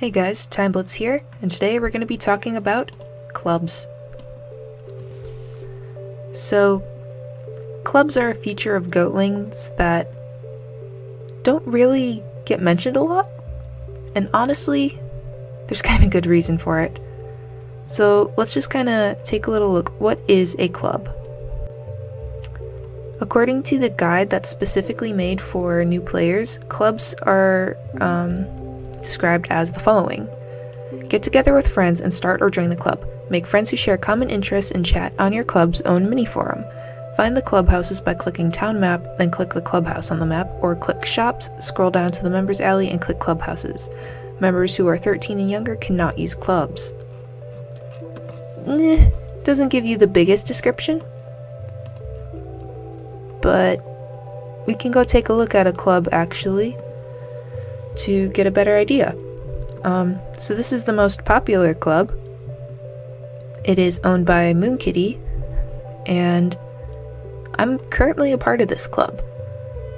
Hey guys, Timeblitz here, and today we're going to be talking about clubs. So, clubs are a feature of Goatlings that don't really get mentioned a lot, and honestly, there's kind of good reason for it. So, let's just kind of take a little look. What is a club? According to the guide that's specifically made for new players, clubs are um, described as the following Get together with friends and start or join a club. Make friends who share common interests and chat on your club's own mini forum. Find the clubhouses by clicking Town Map, then click the clubhouse on the map, or click Shops, scroll down to the Members Alley, and click Clubhouses. Members who are 13 and younger cannot use clubs. Doesn't give you the biggest description, but we can go take a look at a club actually to get a better idea. Um, so this is the most popular club. It is owned by Moon Kitty, and I'm currently a part of this club.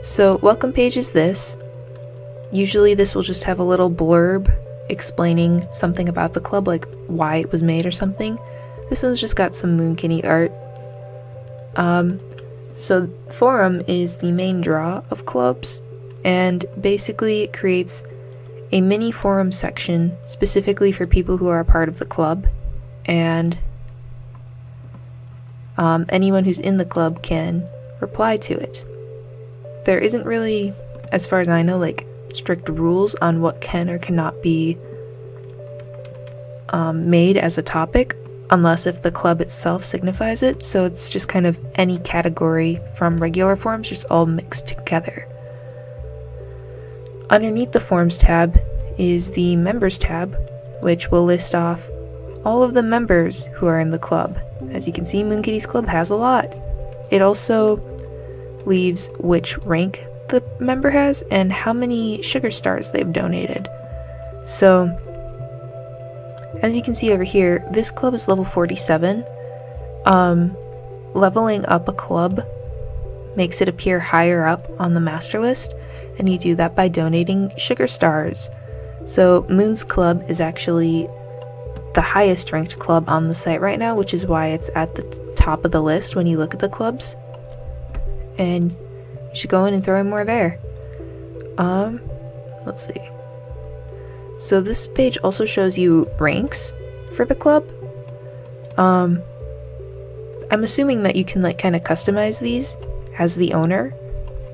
So welcome page is this. Usually this will just have a little blurb explaining something about the club, like why it was made or something. This one's just got some Moon Kitty art. Um, so, Forum is the main draw of clubs, and basically it creates a mini forum section specifically for people who are a part of the club, and um, anyone who's in the club can reply to it. There isn't really, as far as I know, like strict rules on what can or cannot be um, made as a topic unless if the club itself signifies it, so it's just kind of any category from regular forums just all mixed together. Underneath the Forms tab is the Members tab, which will list off all of the members who are in the club. As you can see, Moon Kitty's club has a lot. It also leaves which rank the member has and how many sugar stars they've donated. So, as you can see over here, this club is level 47. Um, leveling up a club makes it appear higher up on the master list, and you do that by donating sugar stars. So, Moon's club is actually the highest ranked club on the site right now, which is why it's at the top of the list when you look at the clubs. And you should go in and throw in more there. Um, let's see. So this page also shows you ranks for the club. Um, I'm assuming that you can like kind of customize these as the owner,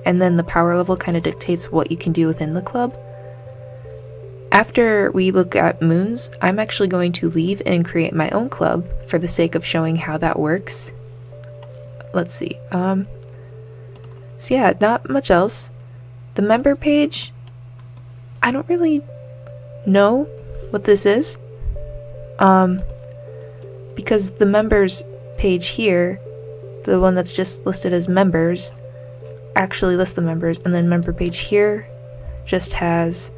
and then the power level kind of dictates what you can do within the club. After we look at moons, I'm actually going to leave and create my own club for the sake of showing how that works. Let's see. Um, so yeah, not much else. The member page, I don't really know what this is. Um, because the members page here, the one that's just listed as members, actually list the members, and then member page here just has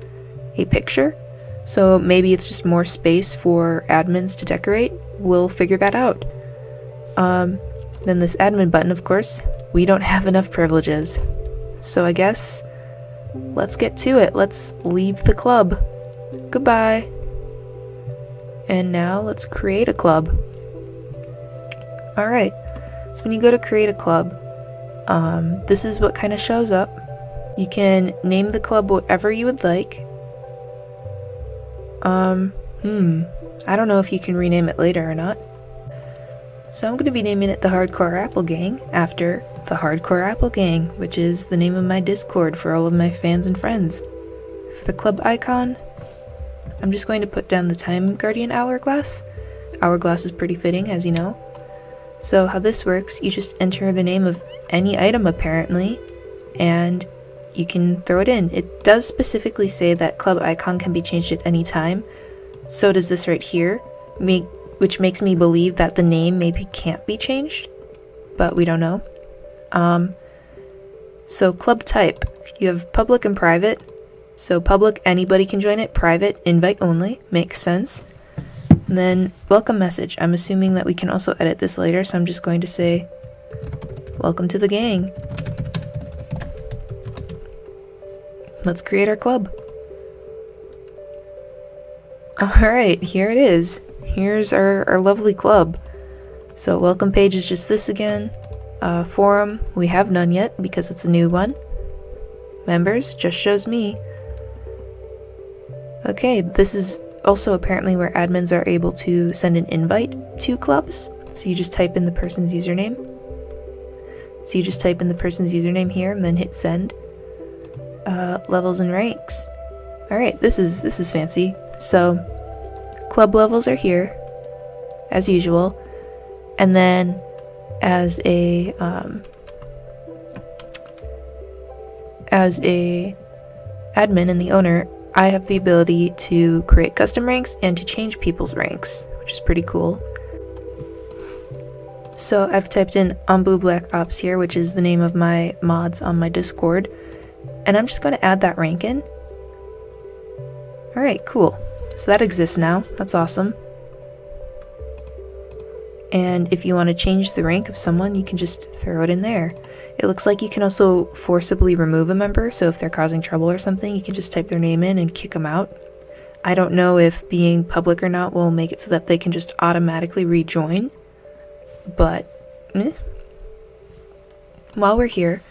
a picture. So maybe it's just more space for admins to decorate. We'll figure that out. Um, then this admin button, of course, we don't have enough privileges. So I guess let's get to it. Let's leave the club. Goodbye. And now let's create a club. Alright, so when you go to create a club, um, this is what kind of shows up. You can name the club whatever you would like. Um, hmm, I don't know if you can rename it later or not. So I'm going to be naming it the Hardcore Apple Gang after the Hardcore Apple Gang, which is the name of my Discord for all of my fans and friends. For the club icon, I'm just going to put down the Time Guardian Hourglass. Hourglass is pretty fitting, as you know. So how this works, you just enter the name of any item apparently, and you can throw it in. It does specifically say that club icon can be changed at any time. So does this right here, which makes me believe that the name maybe can't be changed, but we don't know. Um, so club type, you have public and private. So public, anybody can join it. Private, invite only. Makes sense. And then welcome message. I'm assuming that we can also edit this later, so I'm just going to say, welcome to the gang. Let's create our club. Alright, here it is. Here's our, our lovely club. So welcome page is just this again. Uh, forum, we have none yet because it's a new one. Members, just shows me. Okay, this is also apparently where admins are able to send an invite to clubs. So you just type in the person's username. So you just type in the person's username here and then hit send. Uh, levels and ranks. Alright, this is this is fancy. So club levels are here, as usual. And then as a um, as a admin and the owner, I have the ability to create custom ranks and to change people's ranks, which is pretty cool. So I've typed in Ambu Black Ops here, which is the name of my mods on my Discord, and I'm just going to add that rank in. Alright, cool. So that exists now. That's awesome. And if you want to change the rank of someone, you can just throw it in there. It looks like you can also forcibly remove a member, so if they're causing trouble or something, you can just type their name in and kick them out. I don't know if being public or not will make it so that they can just automatically rejoin, but while we're here,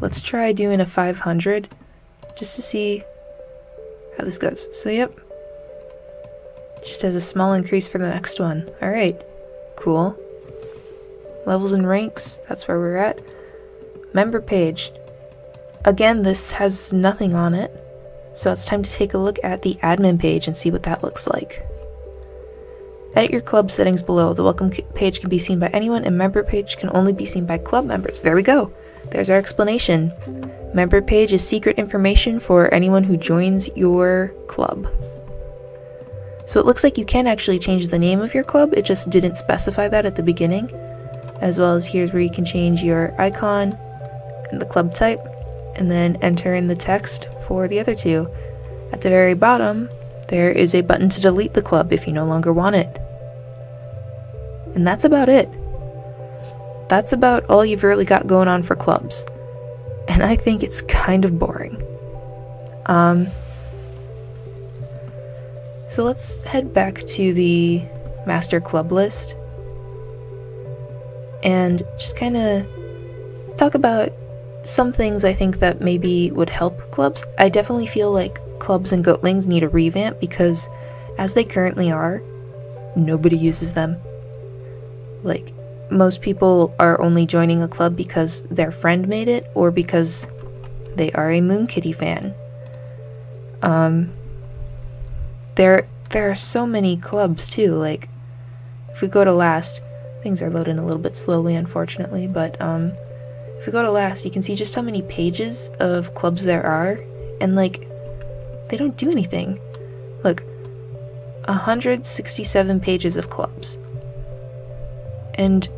let's try doing a 500 just to see how this goes. So, yep, just as a small increase for the next one. Alright. Cool. Levels and ranks, that's where we're at. Member page. Again, this has nothing on it, so it's time to take a look at the admin page and see what that looks like. Edit your club settings below. The welcome page can be seen by anyone, and member page can only be seen by club members. There we go. There's our explanation. Member page is secret information for anyone who joins your club. So it looks like you can actually change the name of your club, it just didn't specify that at the beginning. As well as here's where you can change your icon and the club type, and then enter in the text for the other two. At the very bottom, there is a button to delete the club if you no longer want it. And that's about it. That's about all you've really got going on for clubs. And I think it's kind of boring. Um, so let's head back to the master club list and just kind of talk about some things I think that maybe would help clubs. I definitely feel like clubs and goatlings need a revamp because as they currently are, nobody uses them. Like, most people are only joining a club because their friend made it or because they are a Moon Kitty fan. Um, there there are so many clubs too. Like if we go to last, things are loading a little bit slowly unfortunately, but um if we go to last, you can see just how many pages of clubs there are and like they don't do anything. Look, 167 pages of clubs. And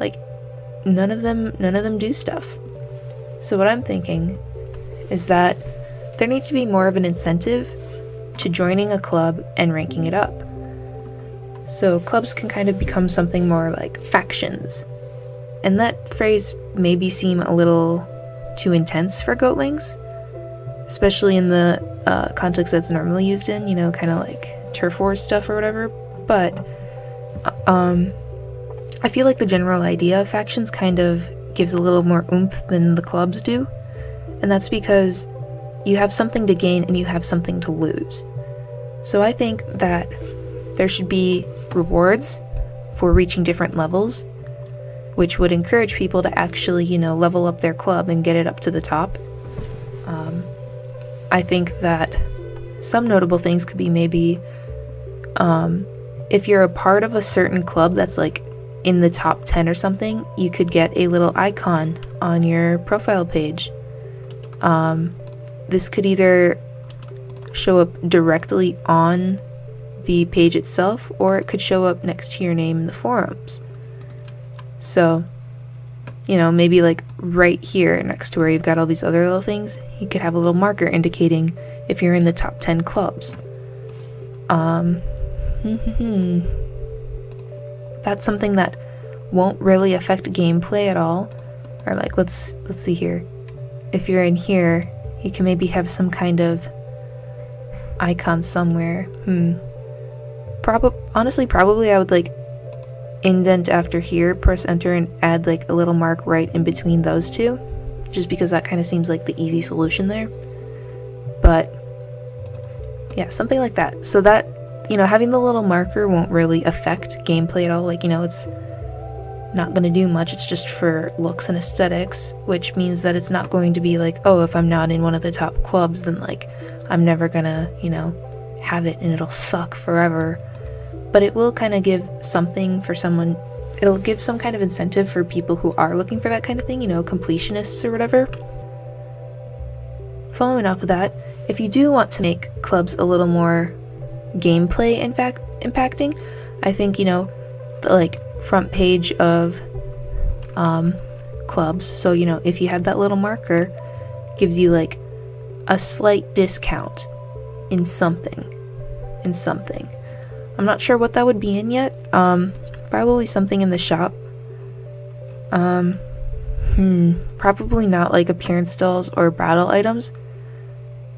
like none of them none of them do stuff. So what I'm thinking is that there needs to be more of an incentive to joining a club and ranking it up. So clubs can kind of become something more like factions. And that phrase maybe seem a little too intense for goatlings, especially in the uh, context that's normally used in, you know, kind of like turf war stuff or whatever. But uh, um, I feel like the general idea of factions kind of gives a little more oomph than the clubs do. And that's because you have something to gain and you have something to lose. So I think that there should be rewards for reaching different levels, which would encourage people to actually, you know, level up their club and get it up to the top. Um, I think that some notable things could be maybe um, if you're a part of a certain club that's like in the top 10 or something, you could get a little icon on your profile page. Um, this could either show up directly on the page itself, or it could show up next to your name in the forums. So, you know, maybe like right here next to where you've got all these other little things, you could have a little marker indicating if you're in the top 10 clubs. Um, that's something that won't really affect gameplay at all. Or like, let's let's see here. If you're in here, you can maybe have some kind of icon somewhere. Hmm. Prob honestly, probably I would like indent after here, press enter, and add like a little mark right in between those two, just because that kind of seems like the easy solution there. But yeah, something like that. So that, you know, having the little marker won't really affect gameplay at all. Like, you know, it's not going to do much. It's just for looks and aesthetics, which means that it's not going to be like, oh, if I'm not in one of the top clubs, then like I'm never going to, you know, have it and it'll suck forever. But it will kind of give something for someone, it'll give some kind of incentive for people who are looking for that kind of thing, you know, completionists or whatever. Following off of that, if you do want to make clubs a little more gameplay in fact impacting, I think, you know, like front page of um, clubs. So, you know, if you have that little marker, gives you like a slight discount in something. In something. I'm not sure what that would be in yet. Um, probably something in the shop. Um, hmm, probably not like appearance dolls or battle items,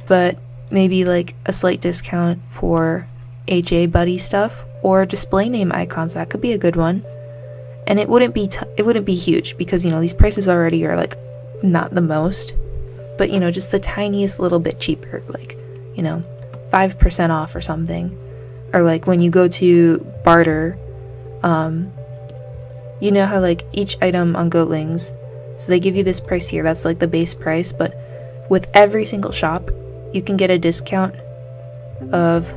but maybe like a slight discount for AJ buddy stuff or display name icons. That could be a good one. And it wouldn't be it wouldn't be huge because you know these prices already are like not the most, but you know just the tiniest little bit cheaper, like you know, five percent off or something, or like when you go to barter, um, you know how like each item on Goatlings, so they give you this price here. That's like the base price, but with every single shop, you can get a discount of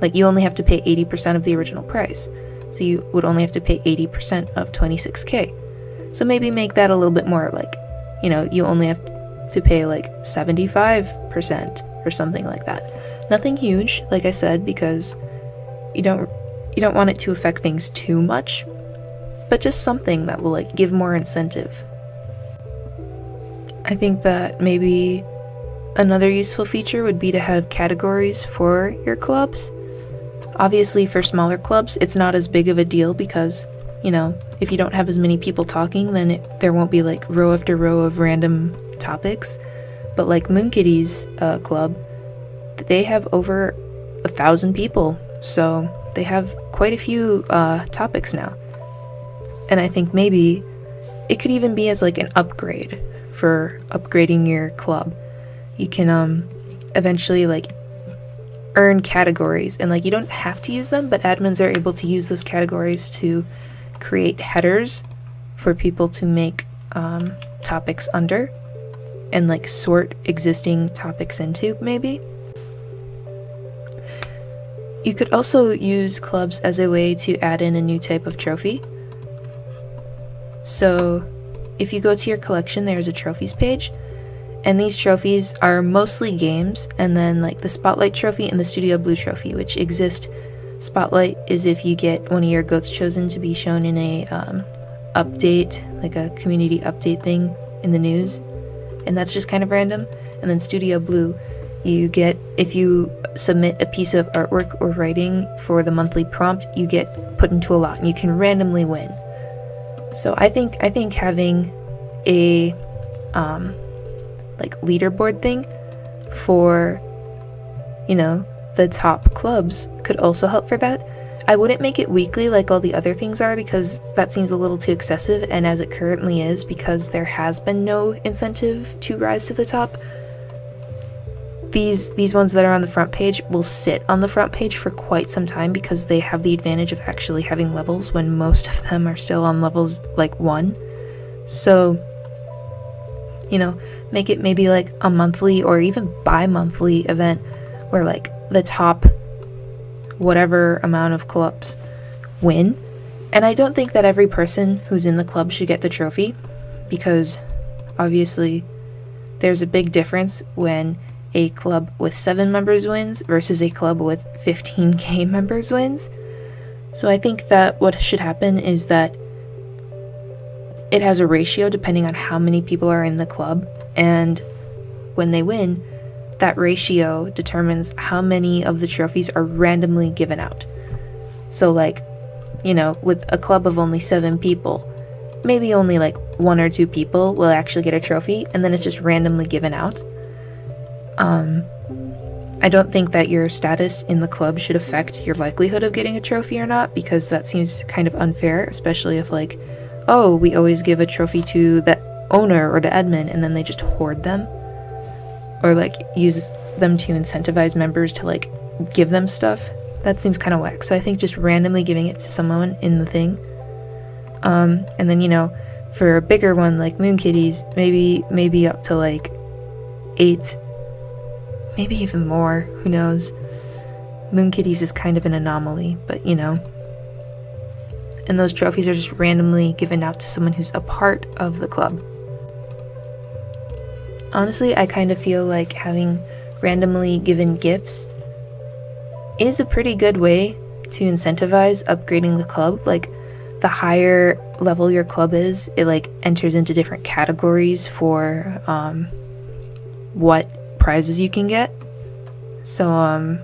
like you only have to pay 80% of the original price. So you would only have to pay 80% of 26k. So maybe make that a little bit more like, you know, you only have to pay like 75% or something like that. Nothing huge, like I said, because you don't you don't want it to affect things too much, but just something that will like give more incentive. I think that maybe another useful feature would be to have categories for your clubs Obviously, for smaller clubs, it's not as big of a deal because, you know, if you don't have as many people talking, then it, there won't be like row after row of random topics. But like Moonkitty's uh, club, they have over a thousand people, so they have quite a few uh, topics now. And I think maybe it could even be as like an upgrade for upgrading your club. You can um eventually like earn categories and like you don't have to use them but admins are able to use those categories to create headers for people to make um, topics under and like sort existing topics into maybe. You could also use clubs as a way to add in a new type of trophy. So if you go to your collection there's a trophies page and these trophies are mostly games, and then like the Spotlight Trophy and the Studio Blue Trophy, which exist. Spotlight is if you get one of your goats chosen to be shown in a um, update, like a community update thing in the news, and that's just kind of random. And then Studio Blue, you get if you submit a piece of artwork or writing for the monthly prompt, you get put into a lot, and you can randomly win. So I think I think having a um, like leaderboard thing for you know the top clubs could also help for that. I wouldn't make it weekly like all the other things are because that seems a little too excessive and as it currently is because there has been no incentive to rise to the top these these ones that are on the front page will sit on the front page for quite some time because they have the advantage of actually having levels when most of them are still on levels like 1 so you know, make it maybe like a monthly or even bi monthly event where like the top whatever amount of clubs win. And I don't think that every person who's in the club should get the trophy because obviously there's a big difference when a club with 7 members wins versus a club with 15k members wins. So I think that what should happen is that it has a ratio depending on how many people are in the club, and when they win, that ratio determines how many of the trophies are randomly given out. So, like, you know, with a club of only seven people, maybe only like one or two people will actually get a trophy, and then it's just randomly given out. Um, I don't think that your status in the club should affect your likelihood of getting a trophy or not, because that seems kind of unfair, especially if, like, oh, we always give a trophy to the owner or the admin and then they just hoard them. Or, like, use them to incentivize members to, like, give them stuff. That seems kind of whack. So I think just randomly giving it to someone in the thing. Um, and then, you know, for a bigger one like Moon Kitty's, maybe maybe up to like eight, maybe even more. Who knows? Moon Kitty's is kind of an anomaly, but you know. And those trophies are just randomly given out to someone who's a part of the club. Honestly, I kind of feel like having randomly given gifts is a pretty good way to incentivize upgrading the club. Like, the higher level your club is, it like enters into different categories for um, what prizes you can get. So, um,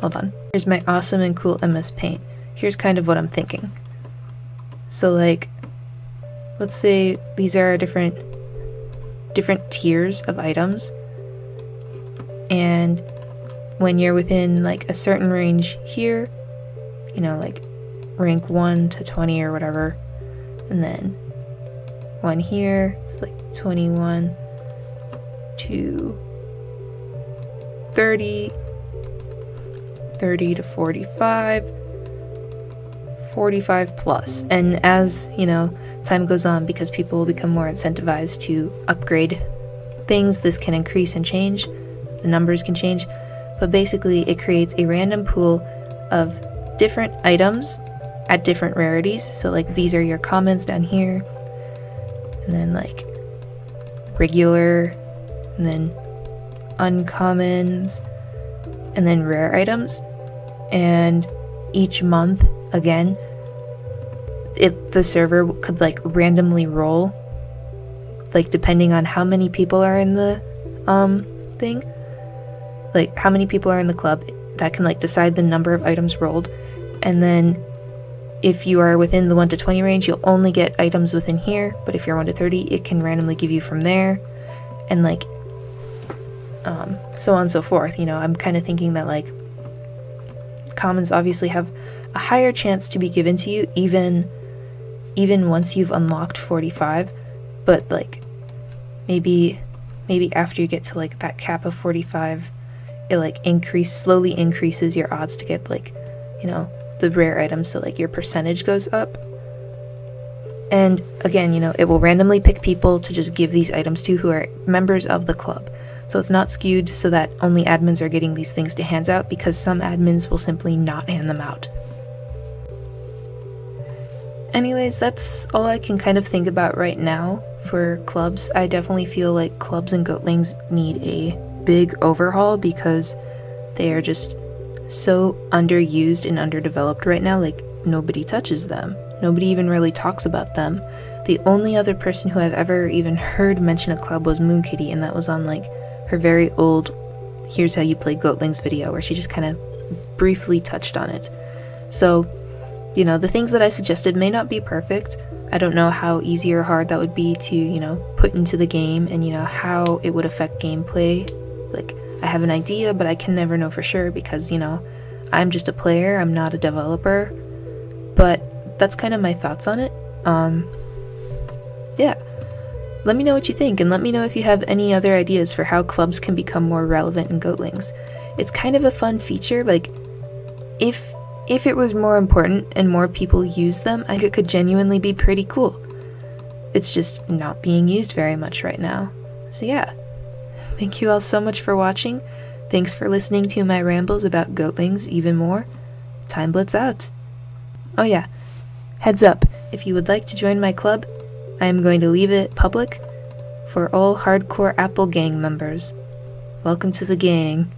hold on. Here's my awesome and cool MS Paint. Here's kind of what I'm thinking. So, like, let's say these are different different tiers of items, and when you're within like a certain range here, you know, like rank 1 to 20 or whatever. And then one here, it's like 21 to 30, 30 to 45, 45 plus. And as, you know, time goes on, because people will become more incentivized to upgrade things, this can increase and change. The numbers can change. But basically, it creates a random pool of different items at different rarities. So like these are your commons down here. And then like regular and then uncommons and then rare items. And each month again if the server could like randomly roll like depending on how many people are in the um thing like how many people are in the club that can like decide the number of items rolled and then if you are within the 1 to 20 range, you'll only get items within here, but if you're 1 to 30, it can randomly give you from there, and like, um, so on and so forth. You know, I'm kind of thinking that like, commons obviously have a higher chance to be given to you, even, even once you've unlocked 45, but like, maybe, maybe after you get to like that cap of 45, it like increase, slowly increases your odds to get like, you know, the rare items so like your percentage goes up. And again, you know, it will randomly pick people to just give these items to who are members of the club. So it's not skewed so that only admins are getting these things to hands out because some admins will simply not hand them out. Anyways, that's all I can kind of think about right now for clubs. I definitely feel like clubs and goatlings need a big overhaul because they are just so underused and underdeveloped right now, like nobody touches them. Nobody even really talks about them. The only other person who I've ever even heard mention a club was Moon Kitty, and that was on like her very old Here's How You Play Goatlings video, where she just kind of briefly touched on it. So, you know, the things that I suggested may not be perfect. I don't know how easy or hard that would be to, you know, put into the game and, you know, how it would affect gameplay. Like, I have an idea, but I can never know for sure because, you know, I'm just a player, I'm not a developer. But that's kind of my thoughts on it. Um, yeah. Let me know what you think, and let me know if you have any other ideas for how clubs can become more relevant in Goatlings. It's kind of a fun feature, like, if if it was more important and more people used them, I think it could genuinely be pretty cool. It's just not being used very much right now. So yeah, Thank you all so much for watching. Thanks for listening to my rambles about goatlings even more. Timeblitz out. Oh yeah, heads up, if you would like to join my club, I am going to leave it public for all hardcore Apple Gang members. Welcome to the gang.